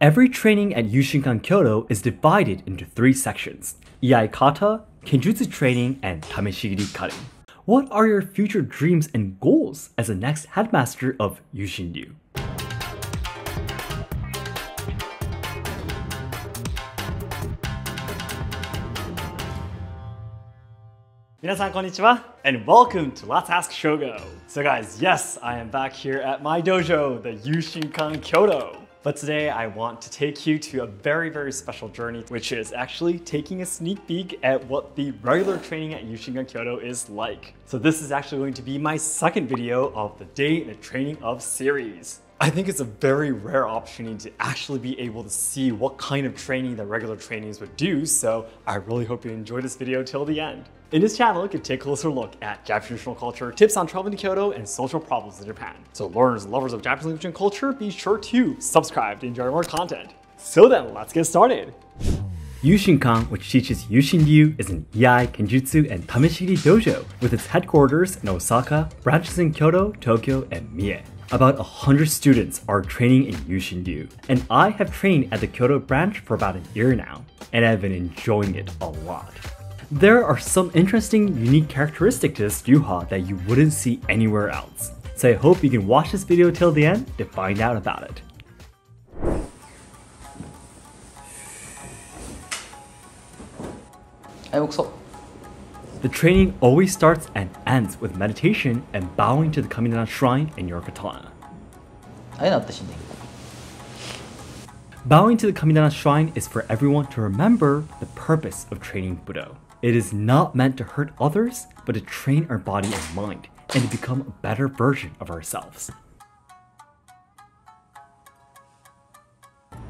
Every training at Yushinkan Kyoto is divided into three sections, Iai Kata, Kenjutsu training, and Tameshigiri cutting. What are your future dreams and goals as the next headmaster of Yushin Minasan konnichiwa and welcome to Let's Ask Shogo. So guys, yes, I am back here at my dojo, the Yushinkan Kyoto. But today I want to take you to a very, very special journey, which is actually taking a sneak peek at what the regular training at Yushinkan Kyoto is like. So this is actually going to be my second video of the day in the training of series. I think it's a very rare opportunity to actually be able to see what kind of training the regular trainees would do, so I really hope you enjoy this video till the end. In this channel, you can take a closer look at Japanese traditional culture, tips on traveling to Kyoto, and social problems in Japan. So learners and lovers of Japanese language and culture, be sure to subscribe to enjoy more content. So then, let's get started. Yushinkan, which teaches Yushinryu, is an Iai, Kenjutsu, and Tameshigiri dojo with its headquarters in Osaka, branches in Kyoto, Tokyo, and Mie. About 100 students are training in Yushinryu, and I have trained at the Kyoto branch for about a year now, and I've been enjoying it a lot. There are some interesting, unique characteristics to this Ryuha that you wouldn't see anywhere else. So I hope you can watch this video till the end to find out about it. The training always starts and ends with meditation and bowing to the Kamidana shrine in your katana. Bowing to the Kamidana shrine is for everyone to remember the purpose of training Budo. It is not meant to hurt others, but to train our body and mind, and to become a better version of ourselves.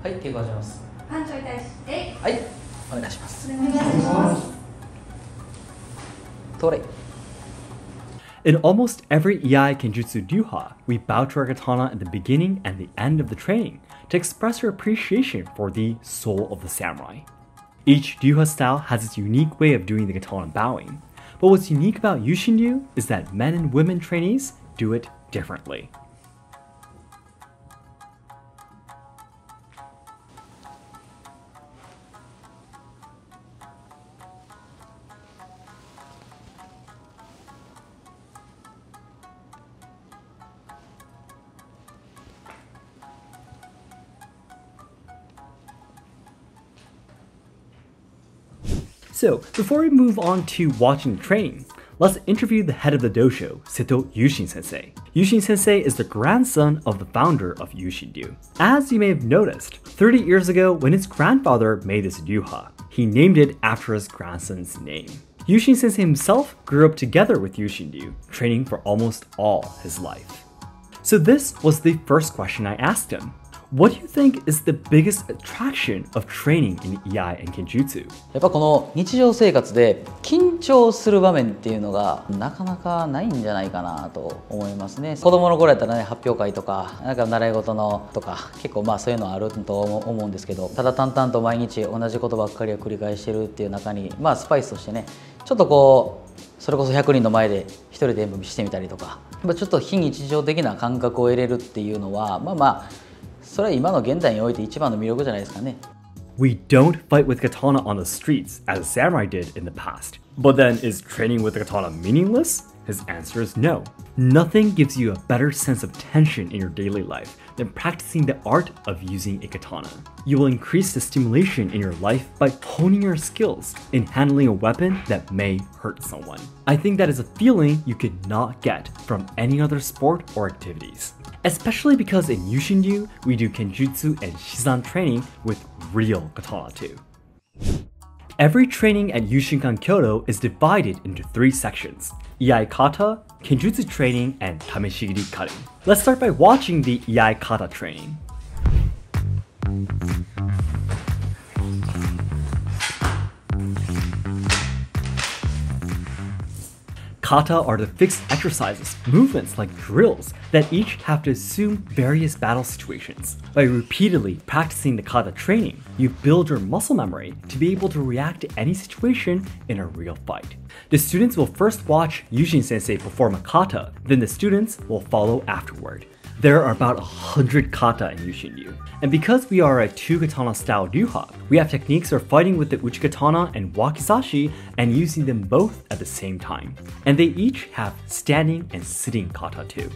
はい、稽古始めます。班長に対してはい、お願いします。 in almost every Iai Kenjutsu Ryuha, we bow to our katana at the beginning and the end of the training to express our appreciation for the soul of the samurai. Each Ryuha style has its unique way of doing the katana bowing, but what's unique about Yushin Ryu is that men and women trainees do it differently. So, before we move on to watching the training, let's interview the head of the dojo, Seto Yushin Sensei. Yushin Sensei is the grandson of the founder of Yushinryu. As you may have noticed, 30 years ago when his grandfather made this ryuha, he named it after his grandson's name. Yushin Sensei himself grew up together with Yushinryu, training for almost all his life. So this was the first question I asked him. What do you think is the biggest attraction of training in Iai and Kenjutsu? やっぱこの日常生活で緊張する場面っていうのがなかなかないんじゃないかなと思いますね子供の頃やったらね発表会とかなんか習い事のとか結構まあそういうのあると思うんですけどただ淡々と毎日同じことばっかりを繰り返してるっていう中にまあスパイスとしてねちょっとこうそれこそ100人の前で一人で演舞してみたりとかちょっと非日常的な感覚を得れるっていうのはまあまあそれは今の現代において一番の魅力じゃないですかね。 We don't fight with katana on the streets as a samurai did in the past. But then, is training with the katana meaningless? His answer is no. Nothing gives you a better sense of tension in your daily life than practicing the art of using a katana. You will increase the stimulation in your life by honing your skills in handling a weapon that may hurt someone. I think that is a feeling you could not get from any other sport or activities. Especially because in Yushinryu, we do Kenjutsu and Shizan training with real katana too. Every training at Yushinkan Kyoto is divided into three sections Iai Kata, Kenjutsu training, and Tameshigiri cutting. Let's start by watching the Iai training. Kata are the fixed exercises, movements like drills, that each have to assume various battle situations. By repeatedly practicing the kata training, you build your muscle memory to be able to react to any situation in a real fight. The students will first watch Yushin sensei perform a kata, then the students will follow afterward. There are about 100 kata in Yushin And because we are a two katana style ryuha, we have techniques for fighting with the uchikatana and wakizashi and using them both at the same time. And they each have standing and sitting kata too.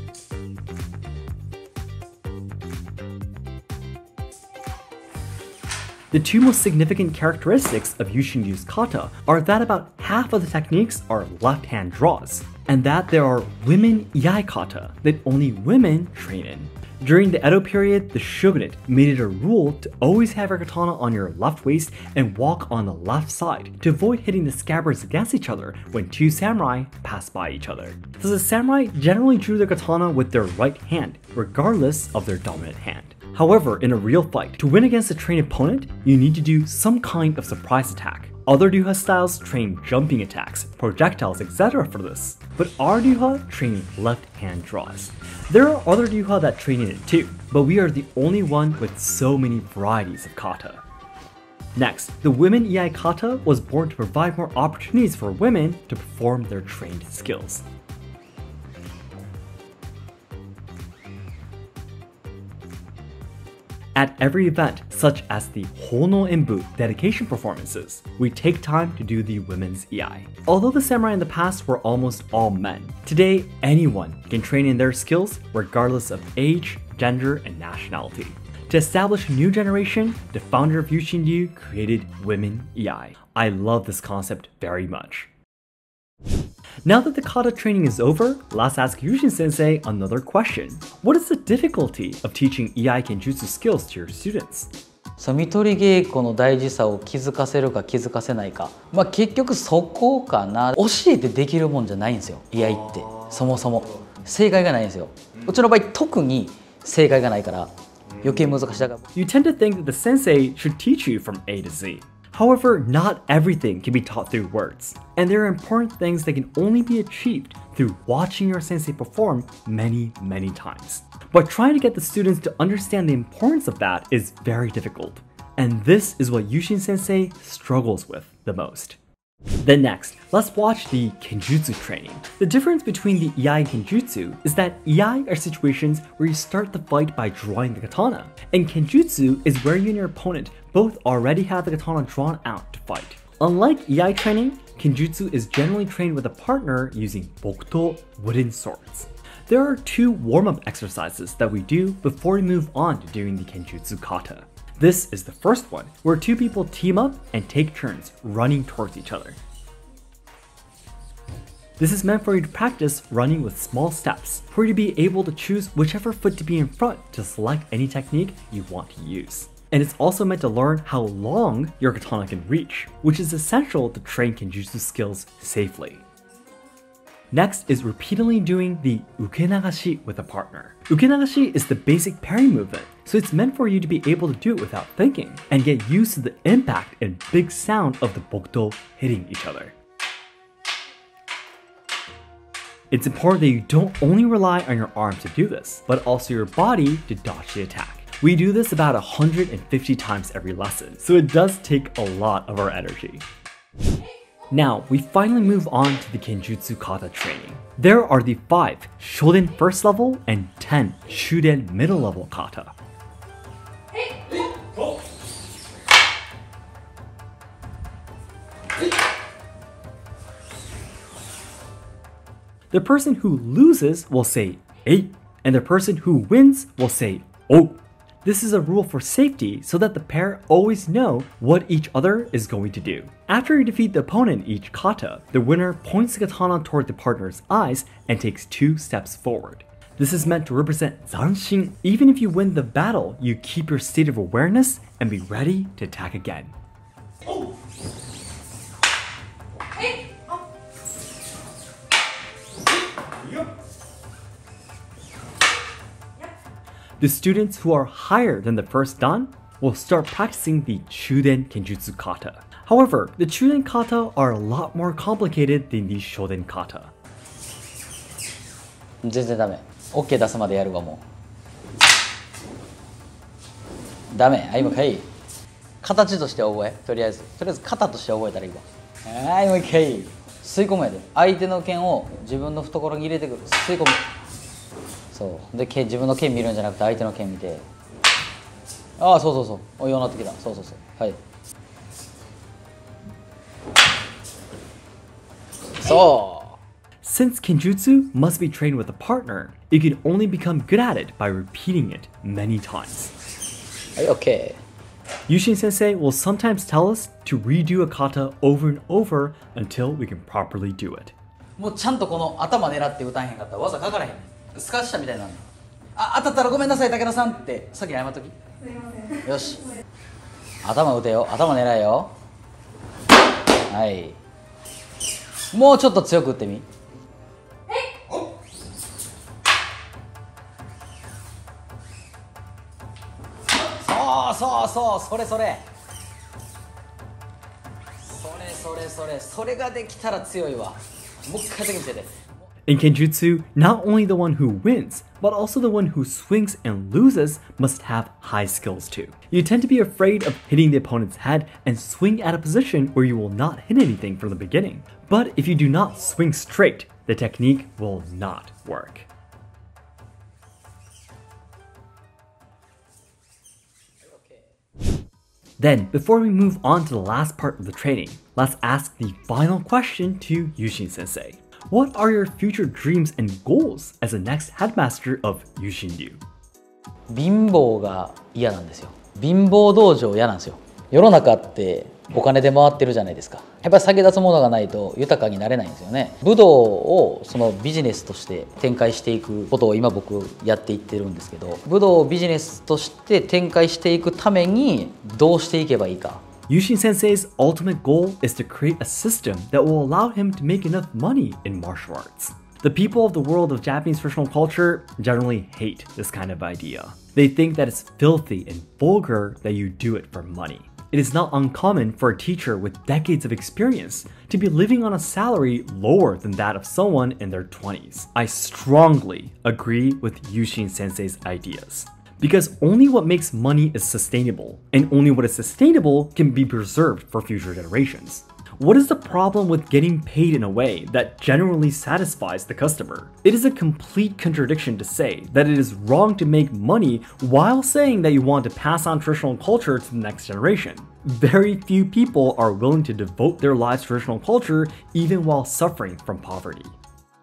The two most significant characteristics of Yushin kata are that about half of the techniques are left hand draws, and that there are women iai kata that only women train in. During the Edo period, the shogunate made it a rule to always have your katana on your left waist and walk on the left side to avoid hitting the scabbards against each other when two samurai pass by each other. So the samurai generally drew their katana with their right hand, regardless of their dominant hand. However, in a real fight, to win against a trained opponent, you need to do some kind of surprise attack. Other Ryuha styles train jumping attacks, projectiles, etc. for this, but our Ryuha train left-hand draws. There are other Ryuha that train in it too, but we are the only one with so many varieties of kata. Next, the Women Iai Kata was born to provide more opportunities for women to perform their trained skills. At every event, such as the Hono Enbu dedication performances, we take time to do the women's Iai. Although the samurai in the past were almost all men, today anyone can train in their skills regardless of age, gender, and nationality. To establish a new generation, the founder of Yushin created Women Iai. I love this concept very much. Now that the kata training is over, let's ask Yushin sensei another question. What is the difficulty of teaching EI Kenjutsu skills to your students? さみ取り稽古の大事さを気づかせるか気づかせないか、まあ、結局そこかな教えてできるもんじゃないんですよ居合ってそもそも正解がないんですようちの場合特に正解がないから余計難しいだから You tend to think that the sensei should teach you from A to Z However, not everything can be taught through words, and there are important things that can only be achieved through watching your sensei perform many, many times. But trying to get the students to understand the importance of that is very difficult, and this is what Yushin sensei struggles with the most. Then next, let's watch the Kenjutsu training. The difference between the Iai and Kenjutsu is that Iai are situations where you start the fight by drawing the katana, and Kenjutsu is where you and your opponent both already have the katana drawn out to fight. Unlike Iai training, Kenjutsu is generally trained with a partner using Bokuto wooden swords. There are two warm-up exercises that we do before we move on to doing the Kenjutsu kata. This is the first one, where two people team up and take turns running towards each other. This is meant for you to practice running with small steps, for you to be able to choose whichever foot to be in front to select any technique you want to use. And it's also meant to learn how long your katana can reach, which is essential to train kenjutsu skills safely. Next is repeatedly doing the ukenagashi with a partner. Ukenagashi is the basic parry movement, so it's meant for you to be able to do it without thinking, and get used to the impact and big sound of the bokuto hitting each other. It's important that you don't only rely on your arm to do this, but also your body to dodge the attack. We do this about 150 times every lesson, so it does take a lot of our energy. Now, we finally move on to the Kenjutsu Kata training. There are the 5 Shoden first level and 10 Chuden middle level kata. The person who loses will say 8, and the person who wins will say Oh. This is a rule for safety so that the pair always know what each other is going to do. After you defeat the opponent each kata, the winner points the katana toward the partner's eyes and takes two steps forward. This is meant to represent Zanshin. Even if you win the battle, you keep your state of awareness and be ready to attack again. The students who are higher than the first dan will start practicing the Chuden Kenjutsu kata. However, the Chuden kata are a lot more complicated than the Shoden kata. 全然ダメ OK 出すまでやるわもう。ダメ。はいもう一回形として覚え。とりあえず。とりあえず型として覚えたらいいわ。はいもう一回吸い込むやで。相手の剣を自分の懐に入れてくる。吸い込む。そう。でけ自分の剣見るんじゃなくて相手の剣見て。ああそうそうそう。おようなってきた。そうそうそう。はい。そう。Since Kenjutsu must be trained with a partner, you can only become good at it by repeating it many times. はい OK Yushin Sensei will sometimes tell us to redo a kata over and over until we can properly do it. もうちゃんとこの頭狙って歌えへんかったら技かからへんスカッシャみたいになるあ当たったらごめんなさい武田さんってさっき謝っときすいません。よし頭打てよ頭狙えよはいもうちょっと強く打ってみ そうそうそうそれそれそれそれそれそれができたら強いわもう一回だけ見せて In Kenjutsu, not only the one who wins, but also the one who swings and loses must have high skills too. You tend to be afraid of hitting the opponent's head and swing at a position where you will not hit anything from the beginning. But if you do not swing straight, the technique will not work. Then, before we move on to the last part of the training, let's ask the final question to Yushin Sensei. What are your future dreams and goals as the next headmaster of Yushin Ryu? 貧乏が嫌なんですよ貧乏道場嫌なんですよ世の中って お金で回ってるじゃないですかやっぱり先立つものがないと豊かになれないんですよね武道をそのビジネスとして展開していくことを今僕やっていってるんですけど武道をビジネスとして展開していくためにどうしていけばいいか Yushin Sensei's ultimate goal is to create a system that will allow him to make enough money in martial arts. The people of the world of Japanese traditional culture generally hate this kind of idea. They think that it's filthy and vulgar that you do it for money. It is not uncommon for a teacher with decades of experience to be living on a salary lower than that of someone in their 20s. I strongly agree with Yushin Sensei's ideas. Because only what makes money is sustainable, and only what is sustainable can be preserved for future generations. What is the problem with getting paid in a way that generally satisfies the customer? It is a complete contradiction to say that it is wrong to make money while saying that you want to pass on traditional culture to the next generation. Very few people are willing to devote their lives to traditional culture even while suffering from poverty.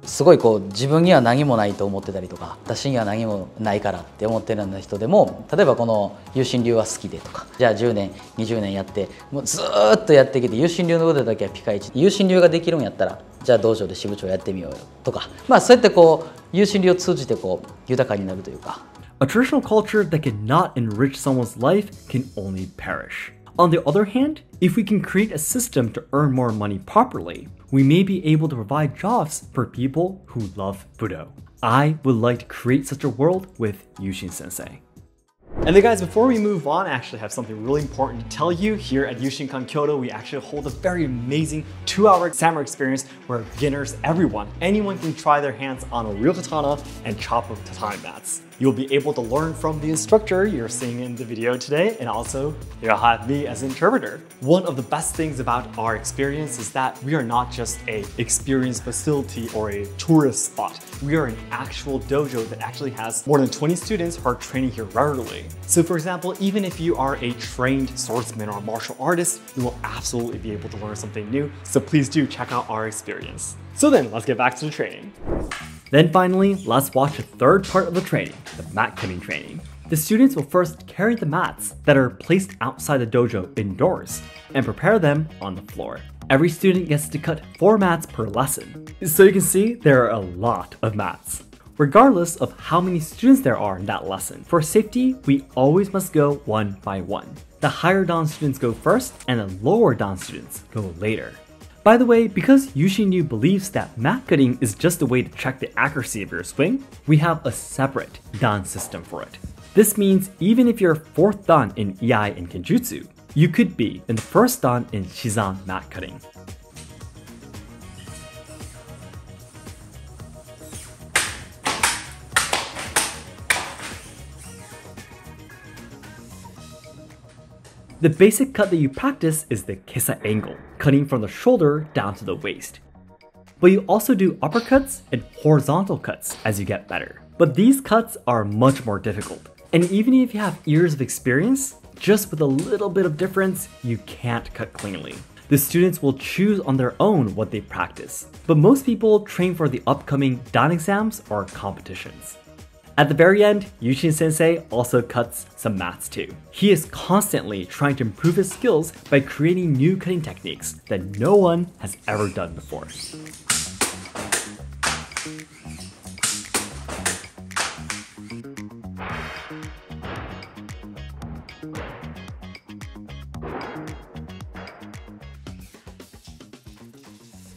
すごいこう自分には何もないと思ってたりとか私には何もないからって思ってるような人でも例えばこの有心流は好きでとかじゃあ10年20年やってもうずーっとやってきて有心流のことだけはピカイチ。有心流ができるんやったらじゃあ道場で支部長やってみようよとか。まあそうやってこう有心流を通じてこう豊かになるというか。A traditional culture that cannot enrich someone's life can only perish. On the other hand, if we can create a system to earn more money properly, we may be able to provide jobs for people who love Budo. I would like to create such a world with Yushin Sensei. And then guys, before we move on, I actually have something really important to tell you. Here at Yushinkan Kyoto, we actually hold a very amazing two-hour samurai experience where beginners, everyone, anyone can try their hands on a real katana and chop up tatami mats. You'll be able to learn from the instructor you're seeing in the video today, and also you'll have me as interpreter. One of the best things about our experience is that we are not just a experience facility or a tourist spot. We are an actual dojo that actually has more than 20 students who are training here regularly. So for example, even if you are a trained swordsman or martial artist, you will absolutely be able to learn something new. So please do check out our experience. So then, let's get back to the training. Then finally, let's watch the third part of the training, the mat cutting training. The students will first carry the mats that are placed outside the dojo indoors and prepare them on the floor. Every student gets to cut 4 mats per lesson. So you can see there are a lot of mats. Regardless of how many students there are in that lesson, for safety, we always must go one by one. The higher dan students go first and the lower dan students go later. By the way, because Yushin believes that mat cutting is just a way to check the accuracy of your swing, we have a separate dan system for it. This means even if you're 4th dan in Iai and Kenjutsu, you could be in the 1st dan in Shizan mat cutting. The basic cut that you practice is the kesa angle, cutting from the shoulder down to the waist. But you also do uppercuts and horizontal cuts as you get better. But these cuts are much more difficult. And even if you have years of experience, just with a little bit of difference, you can't cut cleanly. The students will choose on their own what they practice, but most people train for the upcoming Dan exams or competitions. At the very end, Yushin Sensei also cuts some mats too. He is constantly trying to improve his skills by creating new cutting techniques that no one has ever done before.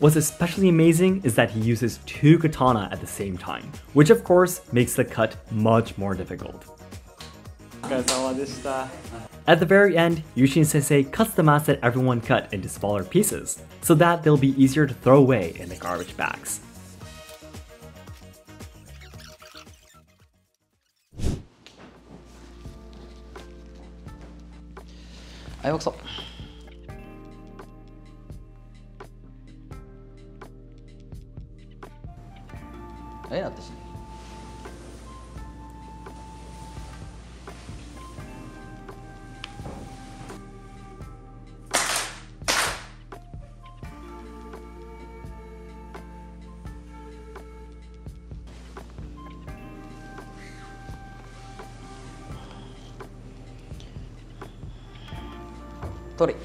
What's especially amazing is that he uses two katana at the same time, which of course makes the cut much more difficult. At the very end, Yushin Sensei cuts the mats that everyone cut into smaller pieces, so that they'll be easier to throw away in the garbage bags. Aí, Oxo. 取り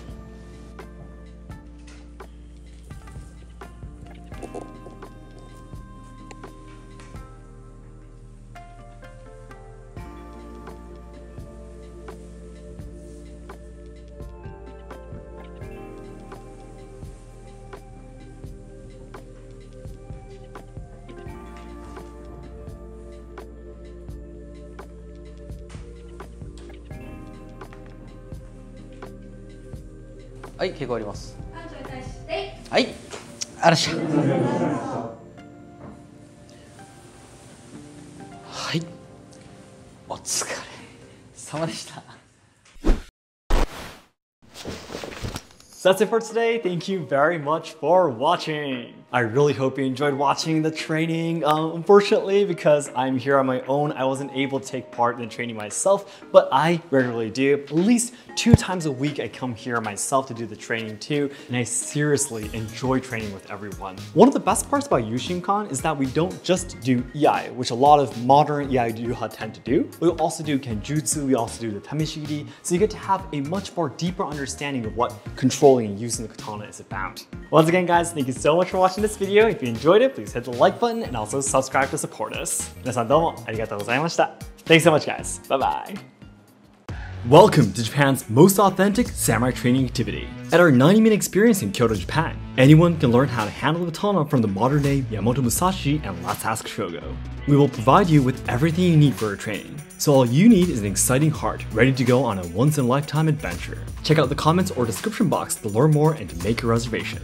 はい結構ありますはいあらっしゃはいお疲れ様でした that's it for today. Thank you very much for watching. I really hope you enjoyed watching the training. Um, unfortunately, because I'm here on my own, I wasn't able to take part in the training myself, but I regularly do. At least two times a week, I come here myself to do the training too, and I seriously enjoy training with everyone. One of the best parts about Yushinkan is that we don't just do Iai, which a lot of modern Iai Ryuha tend to do. We also do Kenjutsu, we also do the Tameshigiri, so you get to have a much more deeper understanding of what controlling and using the katana is about. Once again guys, thank you so much for watching watching this video. If you enjoyed it, please hit the like button and also subscribe to support us. 皆さんどうもありがとうございました。Thanks so much, guys. Bye bye. Welcome to Japan's most authentic samurai training activity. At our 90 minute experience in Kyoto, Japan, anyone can learn how to handle the katana from the modern day Miyamoto Musashi and Let's Ask Shogo. We will provide you with everything you need for your training, so all you need is an exciting heart ready to go on a once in a lifetime adventure. Check out the comments or description box to learn more and to make your reservation.